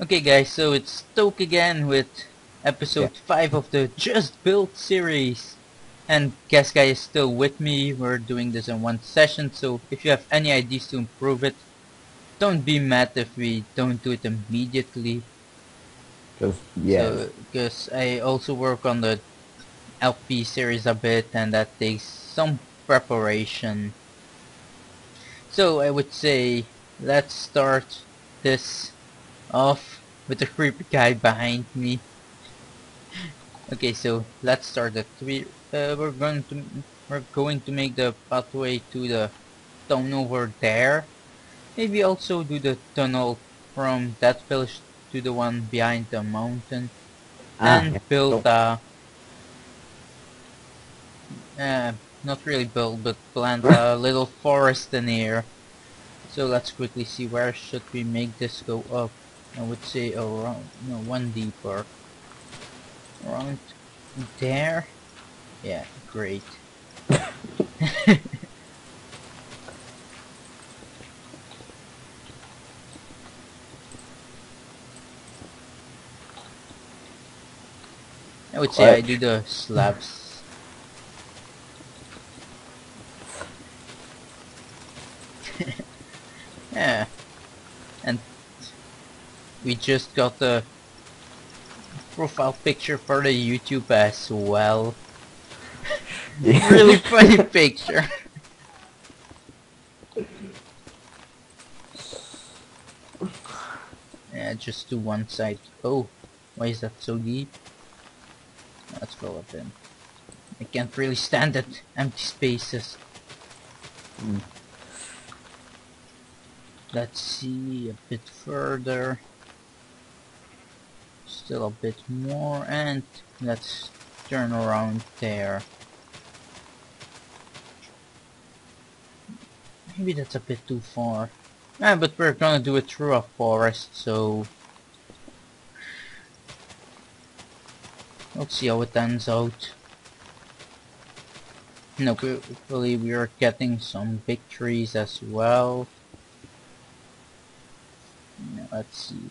Okay guys, so it's Stoke again with episode 5 of the Just Build series. And Guess Guy is still with me, we're doing this in one session, so if you have any ideas to improve it, don't be mad if we don't do it immediately. Because yeah, Because I also work on the LP series a bit and that takes some preparation. So I would say let's start this off with the creepy guy behind me. Okay, so let's start it. We uh, we're going to we're going to make the pathway to the town over there. Maybe also do the tunnel from that village to the one behind the mountain, Ah, and yeah. build a uh, not really build, but plant a little forest in here. So let's quickly see where should we make this go up. I would say around, no, one deeper. Around there? Yeah, great. I would say I do the slabs. yeah. We just got the profile picture for the YouTube as well. yeah. really funny picture. yeah, just to one side. Oh, why is that so deep? Let's go up in. I can't really stand it. Empty spaces. Mm. Let's see a bit further. Still a bit more and let's turn around there. Maybe that's a bit too far. Ah, but we're gonna do it through a forest, so... Let's see how it ends out. No, hopefully we are getting some big trees as well. Let's see.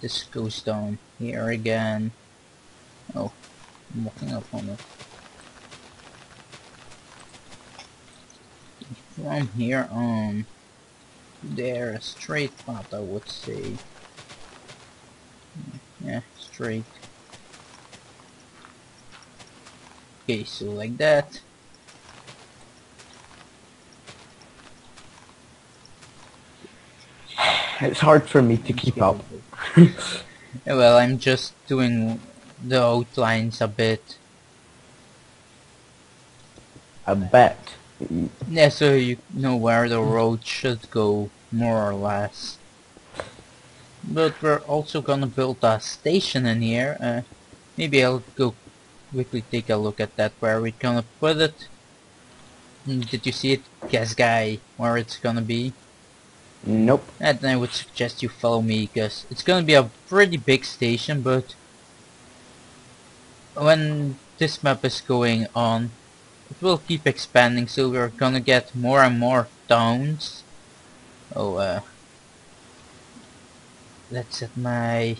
This goes down here again. Oh, I'm walking up on it. From here on, there, a straight path I would say. Yeah, straight. Okay, so like that. It's hard for me to keep up. Well, I'm just doing the outlines a bit. A bet. Yeah, so you know where the road should go, more or less. But we're also gonna build a station in here. Uh, maybe I'll go quickly take a look at that, where we're gonna put it. Mm, Did you see it, guess guy, where it's gonna be? Nope. And I would suggest you follow me, because it's gonna be a pretty big station, but when this map is going on, it will keep expanding, so we're gonna get more and more towns. Oh, uh, let's set my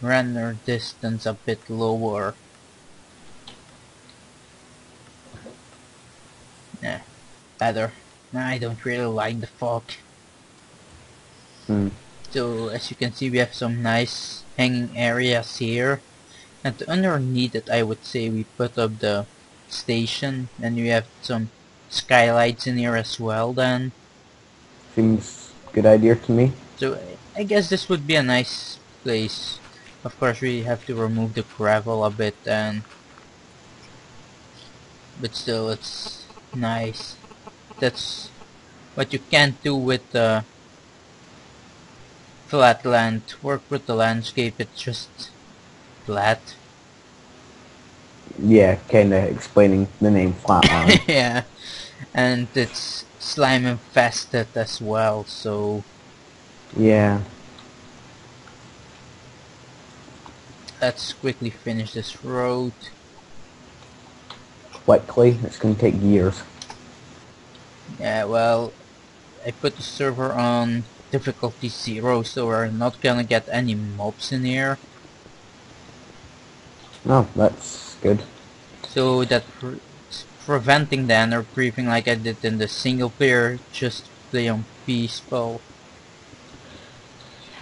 render distance a bit lower. Yeah, better. I don't really like the fog. Hmm. So as you can see we have some nice hanging areas here and underneath it I would say we put up the station and we have some skylights in here as well then. Seems good idea to me. So I guess this would be a nice place. Of course we have to remove the gravel a bit and but still it's nice. That's what you can't do with uh, flat land. Work with the landscape, it's just flat. Yeah, kinda explaining the name Flatline. yeah. And it's slime infested as well, so yeah. let's quickly finish this road. Quickly. It's gonna take years. Yeah, well, I put the server on difficulty zero, so we're not gonna get any mobs in here. Oh, that's good. So that pre- preventing the ender griefing like I did in the single player, just play on peaceful.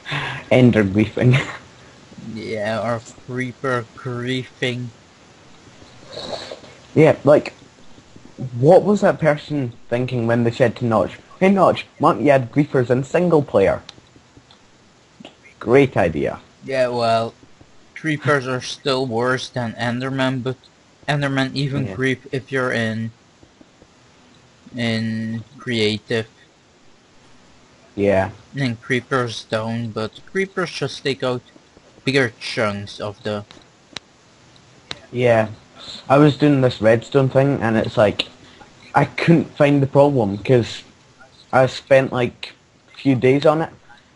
Ender griefing. Yeah, or creeper griefing. yeah, like, what was that person thinking when they said to Notch, Hey Notch, why don't you add griefers in single player? Great idea. Yeah, well, creepers are still worse than Enderman, but Enderman even Yeah. creep if you're in in creative. Yeah. And creepers don't, but creepers just take out bigger chunks of the Yeah. I was doing this redstone thing and it's like, I couldn't find the problem because I spent like a few days on it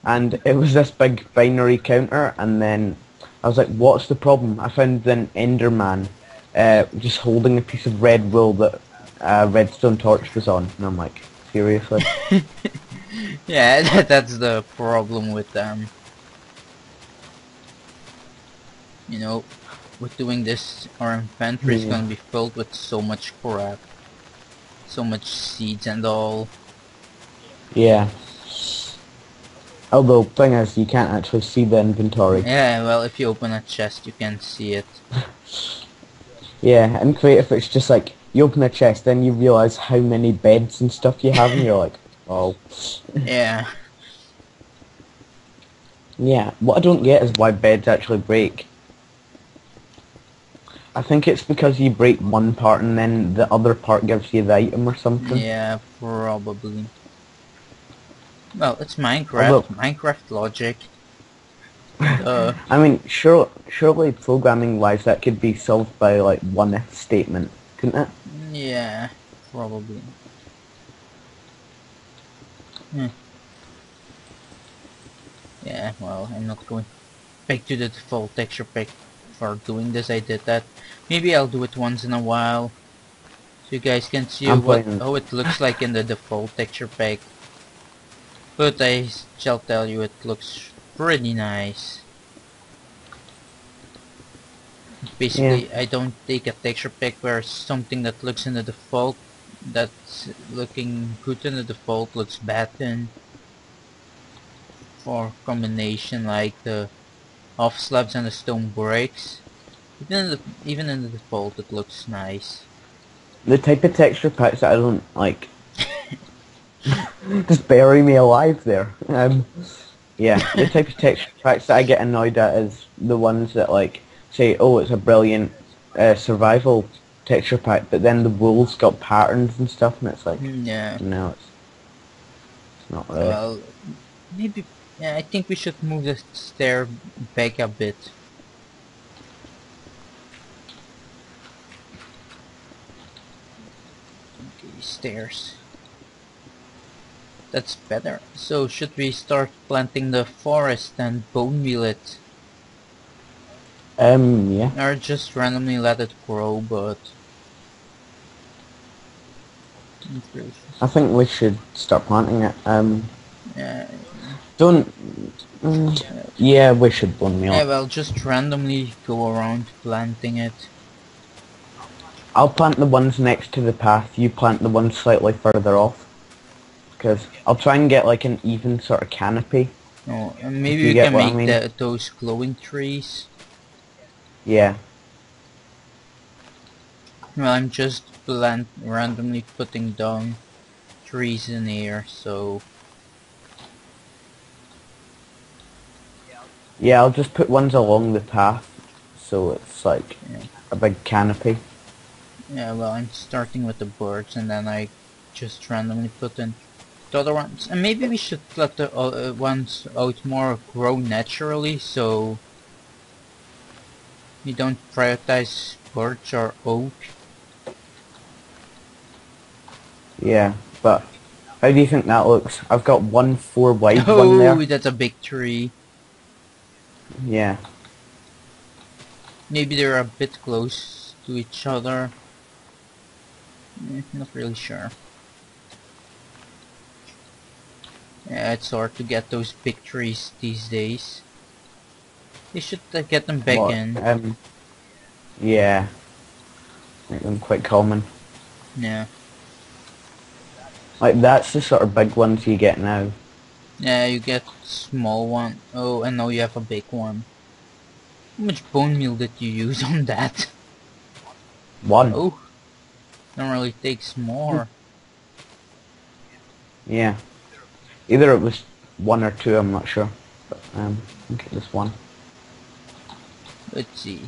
and it was this big binary counter and then I was like, what's the problem? I found an Enderman uh, just holding a piece of red wool that a redstone torch was on and I'm like, seriously? Yeah, that, that's the problem with them. You know, with doing this, our inventory is Yeah. gonna be filled with so much crap. So much seeds and all. Yeah. Although, thing is, you can't actually see the inventory. Yeah, well, if you open a chest, you can see it. Yeah, in creative it's just like you open a chest, then you realize how many beds and stuff you have, and you're like, oh. Yeah. Yeah, what I don't get is why beds actually break. I think it's because you break one part and then the other part gives you the item or something. Yeah, probably. Well, it's Minecraft. Although- Minecraft logic. Uh, I mean, sure, surely programming wise that could be solved by like one if statement, couldn't it? yeah, probably. Hmm. Yeah, well, I'm not going back to the default texture pack for doing this. I did that. Maybe I'll do it once in a while. So you guys can see I'm what playing- how it looks like in the default texture pack. But I shall tell you it looks pretty nice. Basically, I don't take a texture pack where something that looks in the default that's looking good in the default looks bad in. For combination like the off slabs and the stone bricks. Even in the, even in the default it looks nice. The type of texture packs that I don't like. Just bury me alive there. Um, yeah, the type of texture packs that I get annoyed at is the ones that like say, oh, it's a brilliant uh, survival texture pack, but then the wool's got patterns and stuff, and it's like, Yeah. no, it's, it's not really. Well, maybe. Yeah, I think we should move the stair back a bit. Okay, stairs. That's better. So should we start planting the forest and bone meal it? um, yeah. Or just randomly let it grow, but... Not really sure. I think we should start planting it. Um, Yeah, don't. Mm, yeah, we should bone meal. yeah, well, just randomly go around planting it. I'll plant the ones next to the path. You plant the ones slightly further off. Because I'll try and get like an even sort of canopy. Oh, and maybe we can what I make mean. the, those glowing trees. Yeah. Well, I'm just randomly putting down trees in here, so Yeah, I'll just put ones along the path. So it's like Yeah. a big canopy. yeah. Well, I'm starting with the birds, and then I just randomly put in the other ones. And maybe we should let the uh, uh, ones out more grow naturally, so we don't prioritize birch or oak. Yeah, but how do you think that looks? I've got one four wide one Oh, there. Oh, that's a big tree. Yeah. Maybe they're a bit close to each other. Eh, not really sure. Yeah, it's hard to get those big trees these days. They should uh, get them back in. Um, yeah. Make them quite common. Yeah. Like that's the sort of big ones you get now. Yeah, you get small one. Oh, and now you have a big one. How much bone meal did you use on that? One. Oh, normally takes more. Yeah. Either it was one or two, I'm not sure. But um I think it was one. Let's see.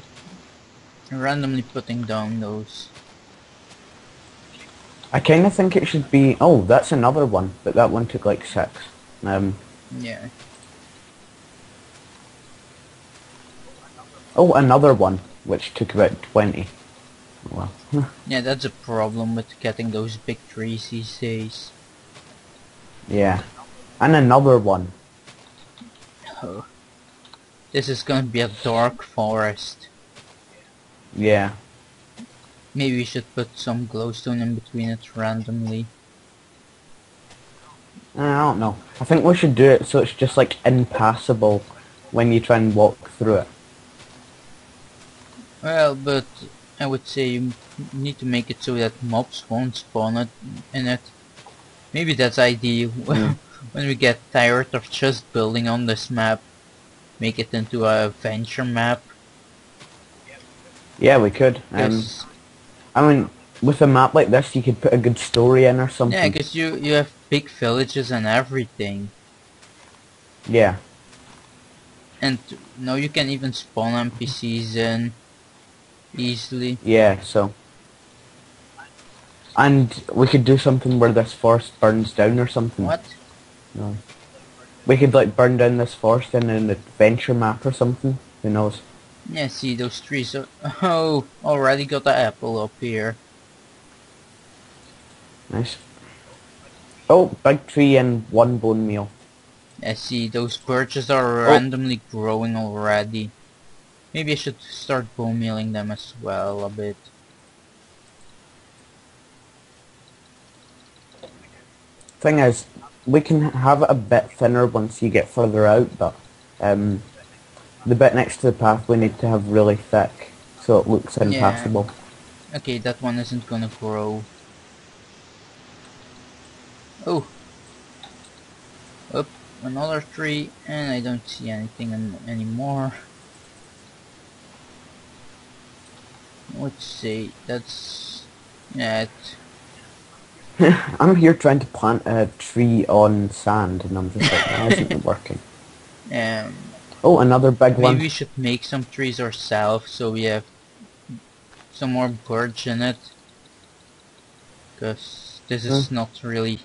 Randomly putting down those. I kinda think it should be oh, that's another one, but that one took like six. Um Yeah. oh another one, which took about twenty. Well. Yeah, that's a problem with getting those big trees these days. yeah. And another one. Oh. This is gonna be a dark forest. Yeah. Maybe we should put some glowstone in between it randomly. I don't know. I think we should do it so it's just like impassable when you try and walk through it. Well, but I would say you need to make it so that mobs won't spawn it in it. Maybe that's ideal. Mm. when we get tired of just building on this map, make it into a adventure map. Yeah, we could. Um, I mean, with a map like this, you could put a good story in or something. yeah, because you you have big villages and everything, Yeah. and now you can even spawn NPCs in easily. Yeah, so. And we could do something where this forest burns down or something. What? No. We could like burn down this forest in an adventure map or something. Who knows? Yeah, see those trees. Are, oh, already got the apple up here. Nice. Oh, big tree and one bone meal. I see those birches are Oh. randomly growing already. Maybe I should start bone mealing them as well a bit. Thing is, we can have it a bit thinner once you get further out, but um, the bit next to the path we need to have really thick so it looks impassable. Okay, that one isn't gonna grow. Oh! Up, another tree, and I don't see anything an anymore. Let's see, that's... Yeah, I'm here trying to plant a tree on sand, and I'm just like, why isn't it working? um, Oh, another big maybe one. we should make some trees ourselves so we have some more birch in it. Because this is not really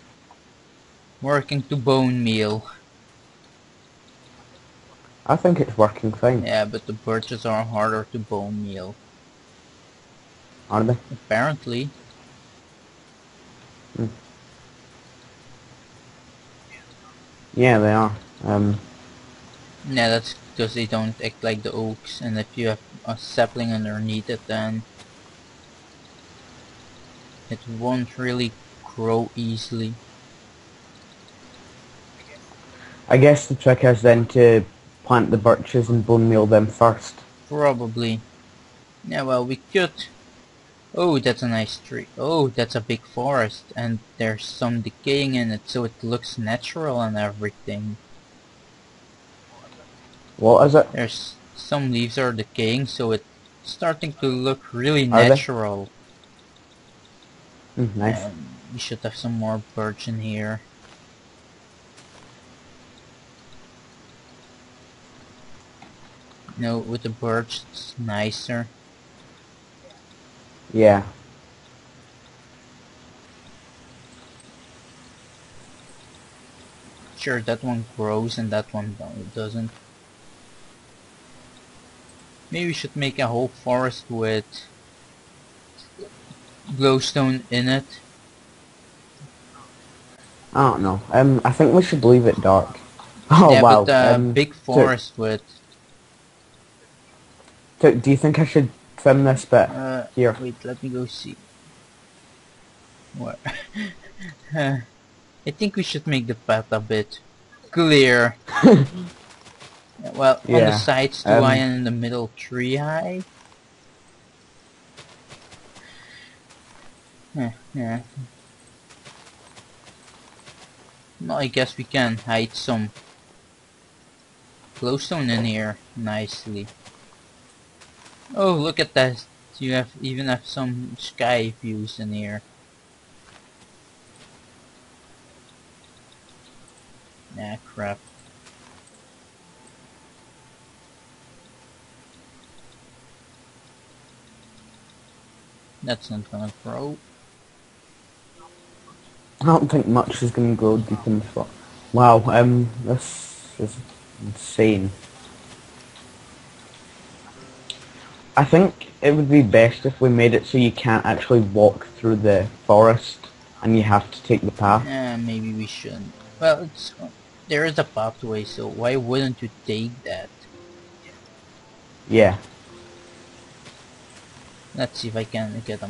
working to bone meal. I think it's working fine, Yeah, but the birches are harder to bone meal. are they? Apparently. Yeah, they are. Um, Yeah, that's because they don't act like the oaks, and if you have a sapling underneath it, then it won't really grow easily. I guess the trick is then to plant the birches and bone meal them first. Probably. Yeah, well, we could. Oh, that's a nice tree. Oh, that's a big forest, and there's some decaying in it, so it looks natural and everything. What is it? There's some leaves are decaying, so it's starting to look really Are natural. Mm, nice. Um, we should have some more birch in here. No, with the birch, it's nicer. Yeah. Sure, that one grows and that one doesn't. Maybe we should make a whole forest with glowstone in it. I don't know. Um, I think we should leave it dark. Oh yeah, wow. but uh, um, big forest with so do you think I should trim this bit uh, here? Wait, let me go see. What? Uh, I think we should make the path a bit clear. Yeah, well, on the sides two um, high and in the middle three high. Yeah, yeah. Well, I guess we can hide some glowstone in here nicely. Oh, look at that! You have even have some sky views in here. Nah, crap. That's not gonna grow. I don't think much is to grow deep in the spot. Wow, um, this is insane. I think it would be best if we made it so you can't actually walk through the forest and you have to take the path. Eh, maybe we shouldn't. Well, it's there is a pathway, so why wouldn't you take that? Yeah. Let's see if I can get a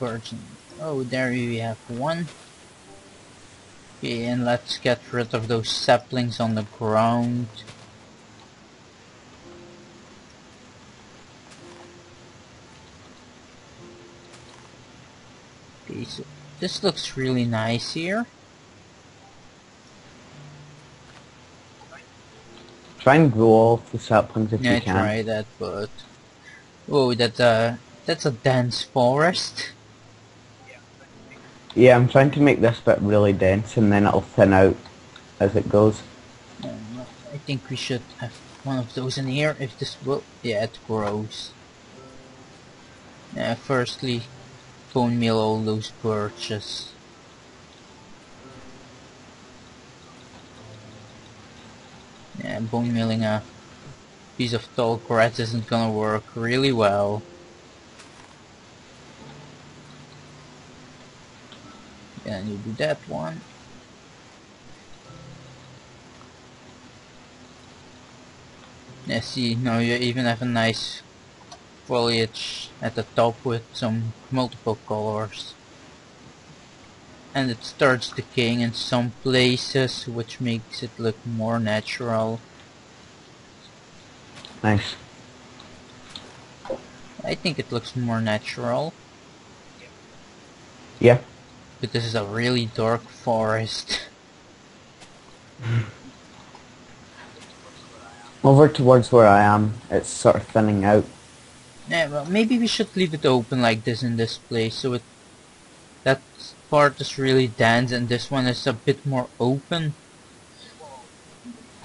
virgin. Oh, there we have one. Okay, and let's get rid of those saplings on the ground. Okay, so this looks really nice here. Try and grow all the saplings if Yeah, you can. try that, but oh, that's a uh, that's a dense forest. Yeah, I'm trying to make this bit really dense and then it'll thin out as it goes. I think we should have one of those in here if this will. Yeah, it grows. Yeah, firstly, bone meal all those birches. Yeah, bone mealing a piece of tall grass isn't gonna work really well. And you do that one. Yeah, see, now you even have a nice foliage at the top with some multiple colors. And it starts decaying in some places, which makes it look more natural. Nice. I think it looks more natural, Yeah. but this is a really dark forest. Over towards where I am, it's sort of thinning out. Yeah, well, maybe we should leave it open like this in this place, so it that part is really dense, and this one is a bit more open.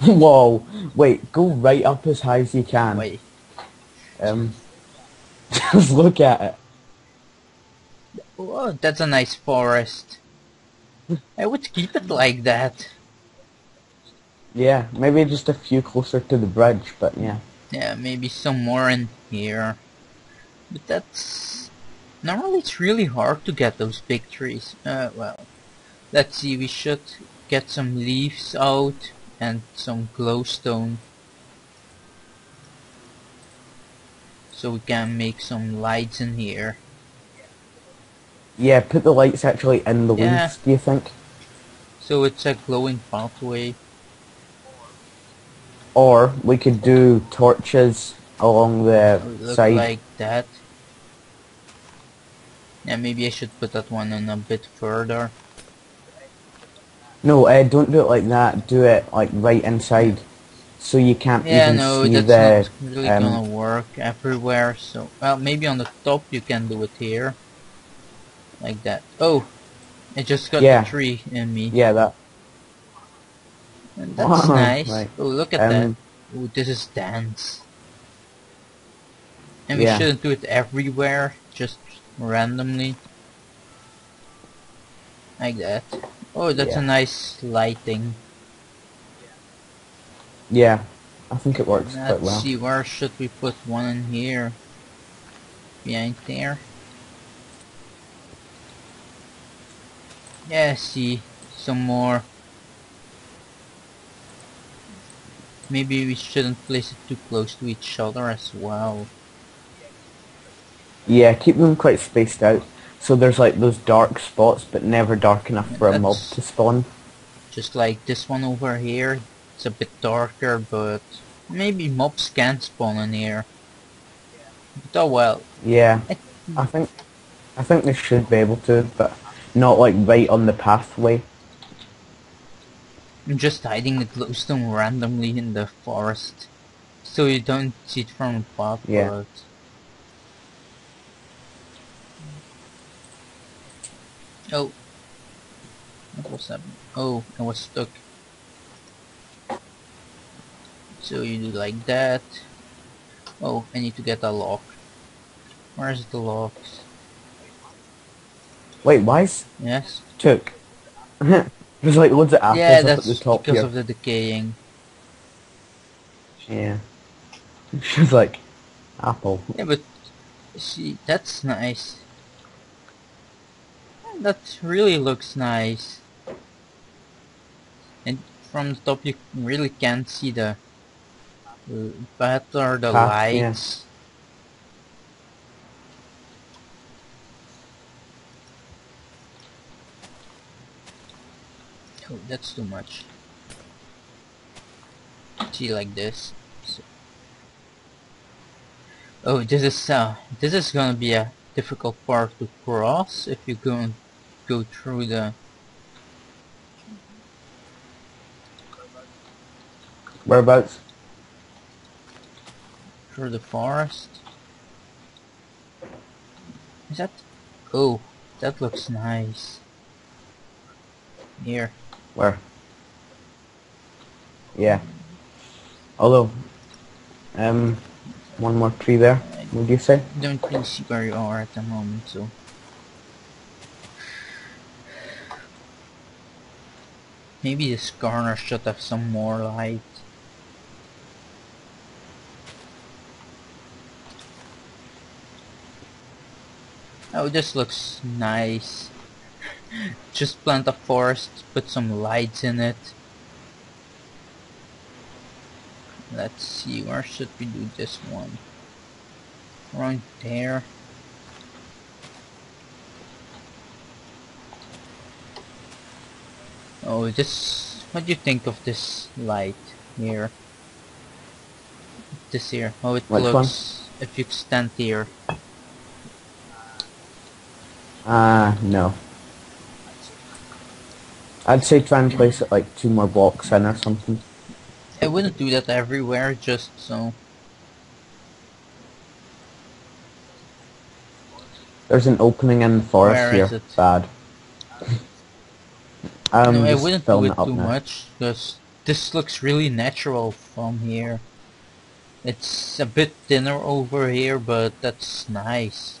Whoa! Wait, go right up as high as you can. Wait, Um, just look at it. oh, that's a nice forest. I would keep it like that. Yeah, maybe just a few closer to the bridge, but yeah. Yeah, maybe some more in here. But that's... Normally it's really hard to get those big trees. Uh, well, let's see, we should get some leaves out and some glowstone. So we can make some lights in here. Yeah, put the lights actually in the Yeah. leaves, do you think? So it's a glowing pathway. Or we could do torches along the Look side. like that. Yeah, maybe I should put that one in a bit further. No, uh, don't do it like that. Do it like right inside, so you can't Yeah, even no, see that's the. not really um, gonna work everywhere. So, well, maybe on the top you can do it here, like that. Oh, it just got Yeah. the tree in me. Yeah, that. And that's Wow, nice. right. Oh, look at that. Um, Oh, this is dance. And we Yeah. shouldn't do it everywhere, just randomly. Like that. Oh, that's a nice lighting. Yeah, I think it works Let's quite well. see, where should we put one in here? Behind there? Yeah, see, some more. Maybe we shouldn't place it too close to each other as well. Yeah, keep them quite spaced out. So there's like those dark spots, but never dark enough for a mob That's- to spawn. Just like this one over here. It's a bit darker, but maybe mobs can spawn in here. But oh well. Yeah, I think I think they should be able to, but not like right on the pathway. I'm just hiding the glowstone randomly in the forest. So you don't see it from above, Yeah. but... Oh. What was happening? Oh, I was stuck. So you do like that. Oh, I need to get a lock. Where's the locks? Wait, why is Yes? took? There's like loads of apples yeah, that's at the top because here. of the decaying. Yeah. She's like, apple. Yeah, but see, that's nice. That really looks nice. And from the top you really can't see the better or the yeah. lights. Oh, that's too much. See like this. So- Oh, this is uh, this is gonna be a difficult part to cross if you go go through the. Whereabouts? through the forest. Is that? Oh, that looks nice. Here. Where? Yeah. Although, um, one more tree there. Would you say? don't really see where you are at the moment, so. Maybe this corner should have some more light. Oh, this looks nice. Just plant a forest, put some lights in it. Let's see, where should we do this one? Right there. Oh, this. What do you think of this light here? This here. Oh, it one? looks if you stand here. Ah, no. I'd say try and place it like two more blocks in or something. I wouldn't do that everywhere, just so. There's an opening in the forest Where here. is it? Bad. Um, I'm no, I wouldn't do it too now. much, because this looks really natural from here. It's a bit thinner over here, but that's nice.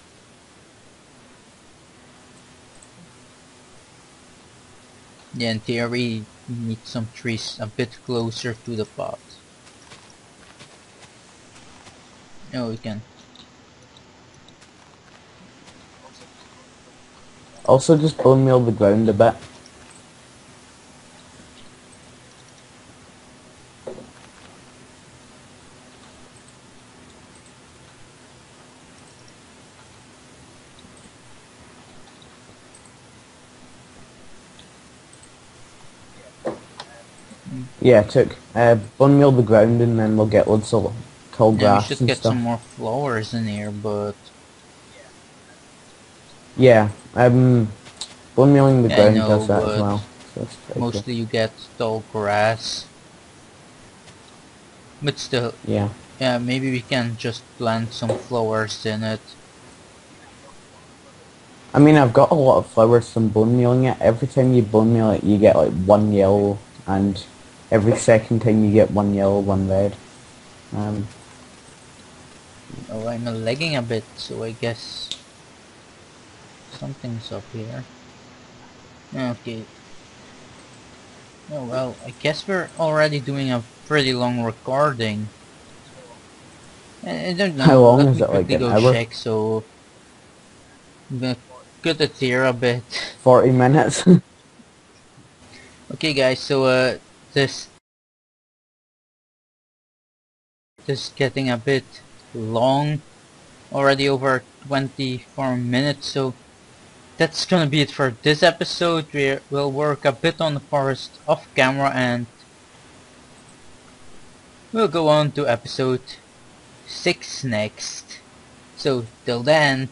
Yeah, in theory, you need some trees a bit closer to the pot. Oh, we can. Also, just bone meal the ground a bit. Yeah, took uh, bone meal the ground and then we'll get loads of tall Yeah, we grass should and get stuff. some more flowers in here, but Yeah, um, bone mealing the ground know, does that as well. So mostly you get tall grass. But still, Yeah. yeah, maybe we can just plant some flowers in it. I mean, I've got a lot of flowers from bone mealing it. Every time you bone meal it, you get like one yellow, and every second time you get one yellow, one red. Um, Oh, I'm lagging a bit, so I guess something's up here. Okay. Oh well, I guess we're already doing a pretty long recording. I, I don't know. How long Let is it, like an go hour? check. So I'm gonna cut it here a bit. 40 minutes. Okay, guys. So uh, this is getting a bit long. Already over 24 minutes. So that's gonna be it for this episode. We will work a bit on the forest off camera and we'll go on to episode 6 next. So till then,